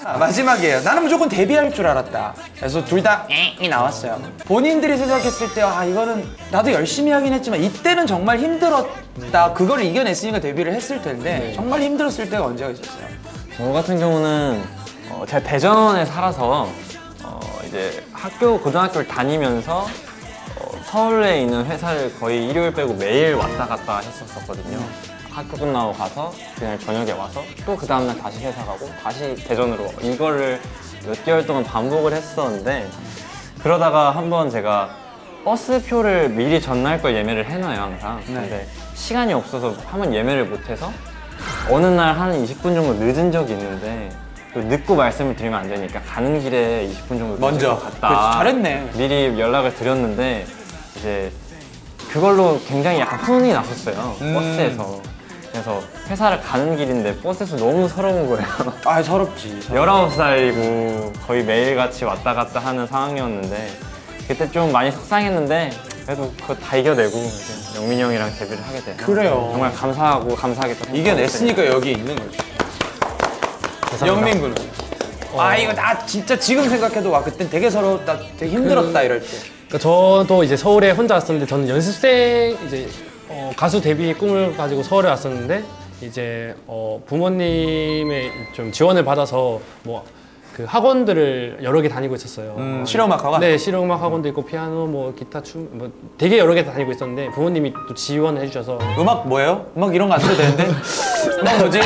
자, 마지막이에요. 나는 무조건 데뷔할 줄 알았다. 그래서 둘 다 이 나왔어요. 본인들이 생각했을 때, 아, 이거는 나도 열심히 하긴 했지만, 이때는 정말 힘들었다. 그걸 이겨냈으니까 데뷔를 했을 텐데, 정말 힘들었을 때가 언제가 있었어요? 저 같은 경우는 어, 제가 대전에 살아서 어, 이제 학교 고등학교를 다니면서 어, 서울에 있는 회사를 거의 일요일 빼고 매일 왔다 갔다 했었었거든요. 학교 끝나고 가서 그날 저녁에 와서 또 그 다음날 다시 회사 가고 다시 대전으로 이거를 몇 개월 동안 반복을 했었는데 그러다가 한번 제가 버스표를 미리 전날 걸 예매를 해놔요 항상 근데 시간이 없어서 한번 예매를 못해서 어느 날 한 20분 정도 늦은 적이 있는데 또 늦고 말씀을 드리면 안 되니까 가는 길에 20분 정도 먼저. 것 같다. 그렇지, 잘했네. 미리 연락을 드렸는데 이제 그걸로 굉장히 약간 혼이 났었어요 음. 버스에서. 그래서 회사를 가는 길인데 버스에서 너무 서러운 거예요. 아, 서럽지. 19살이고 거의 매일같이 왔다 갔다 하는 상황이었는데 그때 좀 많이 속상했는데 그래도 그거 다 이겨내고 영민이 형이랑 데뷔를 하게 돼서 그래요. 정말 감사하고 감사하게 또 이겨냈으니까 여기 있는 거지. 영민 군은. 아, 이거 나 진짜 지금 생각해도 와, 그땐 되게 서러웠다, 되게 힘들었다, 이럴 때. 그러니까 저도 이제 서울에 혼자 왔었는데 저는 연습생 이제 어, 가수 데뷔 꿈을 가지고 서울에 왔었는데 이제 어, 부모님의 좀 지원을 받아서 뭐 그 학원들을 여러 개 다니고 있었어요. 음, 실용음악 학원? 네, 실용음악 학원도 있고 피아노, 뭐 기타, 춤, 뭐 되게 여러 개 다니고 있었는데 부모님이 또 지원을 해주셔서 음악 뭐예요? 음악 이런 거 안 써도 되는데? 음악 뭐지?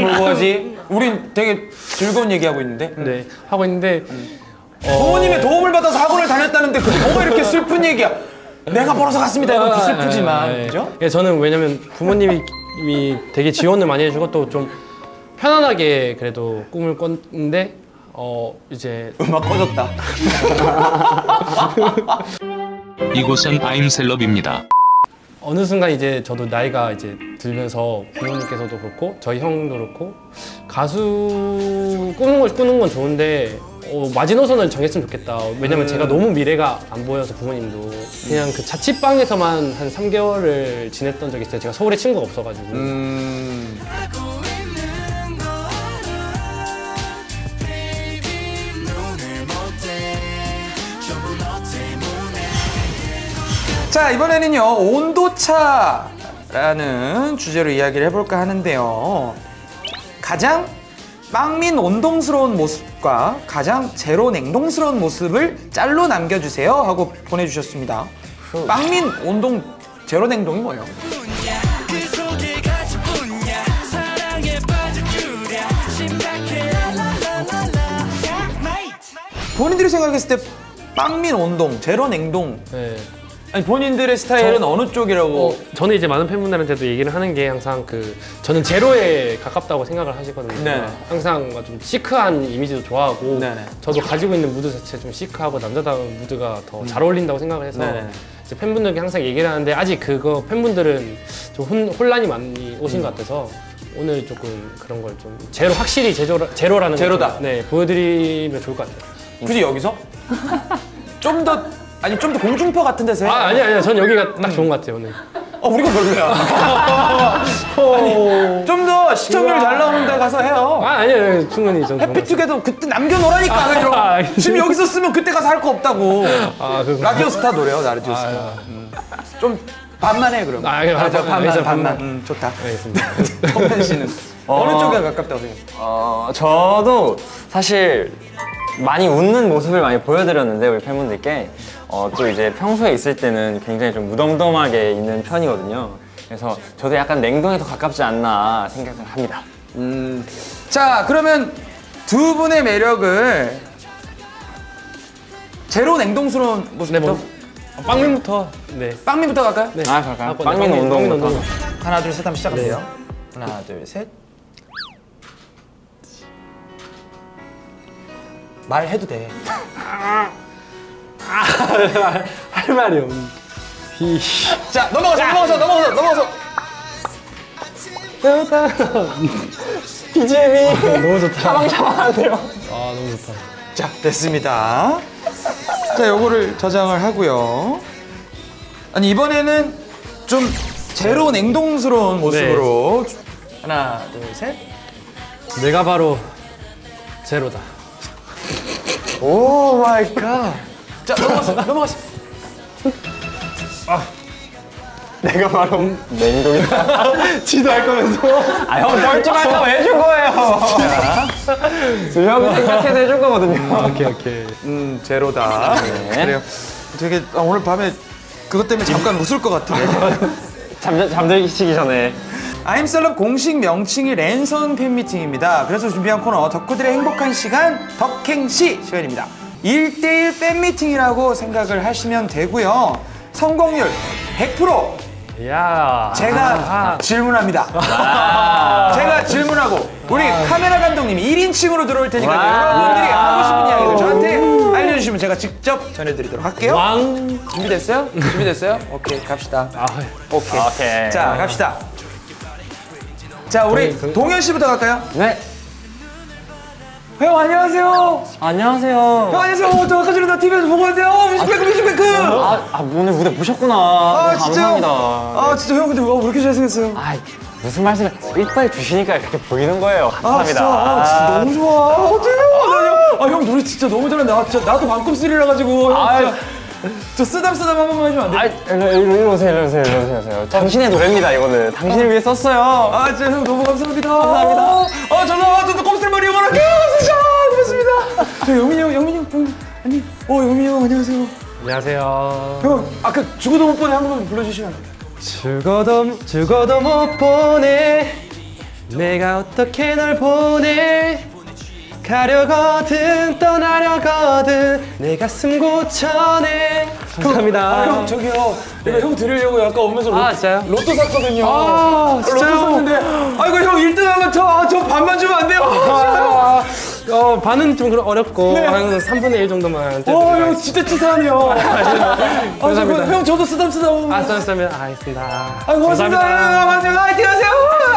뭐고 하지? 우린 되게 즐거운 얘기하고 있는데? 네 하고 있는데 부모님의 도움을 받아서 학원을 다녔다는데 그게 뭐가 이렇게 슬픈 얘기야? 내가 벌어서 갔습니다. 이건 또 슬프지만, 네, 네. 그죠? 예, 저는 왜냐면 부모님이 되게 지원을 많이 해주고 또 좀 편안하게 그래도 꿈을 꿨는데 어 이제 음악 꺼졌다. 이곳은 아임셀럽입니다. 어느 순간 이제 저도 나이가 이제 들면서 부모님께서도 그렇고 저희 형도 그렇고 가수 꾸는 걸 꾸는 건 좋은데 어, 마지노선을 정했으면 좋겠다. 왜냐면 제가 너무 미래가 안 보여서 부모님도 그냥 그 자취방에서만 한 3개월을 지냈던 적이 있어요. 제가 서울에 친구가 없어가지고. 음. 자, 이번에는요, 온도차라는 주제로 이야기를 해볼까 하는데요. 가장 빵민 온동스러운 모습과 가장 제로 냉동스러운 모습을 짤로 남겨주세요 하고 보내주셨습니다. 빵민 온동 제로 냉동이 뭐예요? 본인들이 생각했을 때 빵민 온동, 제로 냉동 네. 아니 본인들의 스타일은 저- 어느 쪽이라고 어, 저는 이제 많은 팬분들한테도 얘기를 하는 게 항상 그 저는 제로에 가깝다고 생각을 하시거든요. 네. 항상 좀 시크한 이미지도 좋아하고 네네. 저도 가지고 있는 무드 자체 좀 시크하고 남자다운 무드가 더잘 어울린다고 생각을 해서 네네. 이제 팬분들께 항상 얘기를 하는데 아직 그거 팬분들은 좀 혼, 혼란이 많이 오신 것 같아서 오늘 조금 그런 걸 좀 제로 확실히 제로, 제로라는 걸 제로다. 좀, 네 보여드리면 좋을 것 같아요. 굳이 여기서 좀 더 아니 좀 더 공중파 같은 데서 해. 아 아니 아니 전 여기가 딱 좋은 것 같아요 오늘. 어, 우리가 별로야. 좀 더 시청률 잘 나오는 데 가서 해요. 아 아니 아니 충분히 전. 해피투게더 그때 남겨놓으라니까 아, 이런 거. 알겠습니다. 지금 여기서 쓰면 그때 가서 할 거 없다고. 아 그. 라디오 스타 노래요, 라디오 스타. 아, 음. 좀 반만 해 그럼. 아, 예, 저 반만, 반만, 반만. 반만. 음, 좋다. 알겠습니다. 성현 씨는 어 느 쪽에 가깝다고 생각해? 어, 저도 사실 많이 웃는 모습을 많이 보여드렸는데 우리 팬분들께 어, 또 이제 평소에 있을 때는 굉장히 좀 무덤덤하게 있는 편이거든요. 그래서 저도 약간 냉동에 더 가깝지 않나 생각을 합니다. 음. 자, 그러면 두 분의 매력을 제로 냉동스러운 모습부터 네, 뭐, 빵민부터 네. 빵민부터 갈까요? 네. 아, 그럴까요? 아, 네, 빵민 운동부터. 운동. 하나, 둘, 셋 하면 시작할게요. 하나, 둘, 셋. 말해도 돼. 할 말이. 히. 자, 넘어가서, 넘어가서, 넘어가서, 넘어가서. BGM이 너무 좋다. 샤방샤방하네요. 아 너무 좋다. 자, 됐습니다. 자, 요거를 저장을 하고요. 아니, 이번에는 좀 제로 냉동스러운 모습으로. 하나, 둘, 셋. 내가 바로 제로다. Oh my god. 자 넘어갔어 넘어갔어 내가 바로 냉동이다. 지도 할 거면서. 아, 형 왜 해준 거예요? 지금 형이 생각해서 해준 거거든요. 오케이 오케이. 음 제로다 네. 그래요 되게 아, 오늘 밤에 그것 때문에 잠깐 웃을 것 같아요 잠, 잠들기 시기 전에. 아임셀럽 공식 명칭이 랜선 팬미팅입니다. 그래서 준비한 코너 덕후들의 행복한 시간 덕행시 시간입니다. 1대1 팬미팅이라고 생각을 하시면 되고요. 성공률 100% 야. 제가 아하. 질문합니다. 제가 질문하고 우리 카메라 감독님이 1인칭으로 들어올 테니까 와. 여러분들이 하고 싶은 이야기를 저한테 알려주시면 제가 직접 전해드리도록 할게요. 왕. 준비됐어요? 준비됐어요? 오케이 갑시다. 아, 오케이. 오케이. 자 갑시다. 자 우리 동- 동현 씨부터 갈까요? 네. 형 안녕하세요. 안녕하세요. 형 안녕하세요. 저 아까 전에 나 TV에서 보고 왔는데요. 어, 뮤직뱅크 뮤직뱅크. 아, 아 오늘 무대 보셨구나. 아 너무 진짜요? 감사합니다. 아 진짜 형 근데 왜 이렇게 잘생겼어요? 아, 무슨 말씀을 이쁘게 봐주시니까 그렇게 보이는 거예요. 아 감사합니다. 진짜, 아, 진짜 너무 좋아. 어때요? 아 형 노래 진짜 너무 잘한다. 아, 진짜 나도 방금 쓰리라 가지고. 형 아, 저 쓰담 쓰담 한 번만 해주면 안 돼요? 아, 일로, 일로, 일로 오세요, 일로 오세요, 일로 오세요. 당신의 노래입니다, 이거는. 당신을 위해 썼어요. 아 진짜 형 너무 감사합니다. 감사합니다. 아 저는 아, 저도 꼼슬머리 응원할게요. 진짜 고맙습니다. 저 영민이 형, 영민이 형, 형, 아니, 어 영민이 형 안녕하세요. 안녕하세요. 형 아까 죽어도 못 보내 한 번만 불러주시면 안 돼요? 죽어도 죽어도 못 보내. 내가 어떻게 널 보내? 가려거든 떠나려거든 내 가슴 고쳐내 감사합니다 아, 형 저기요. 내가 형 드리려고 약간 오면서 로, 아, 진짜요? 로또 샀거든요. 아, 진짜요? 로또 샀는데 아이고 형 1등 하면 저, 아, 저 반만 주면 안 돼요? 아, 어, 반은 좀 어렵고 네. 한 3분의 1 정도만 와, 떼드리도록 형 진짜 치사하네요. 아, 저, 감사합니다. 형 저도 쓰담 쓰담. 아, 쏘였으면 알겠습니다 아이고 고맙습니다. 화이팅 하세요.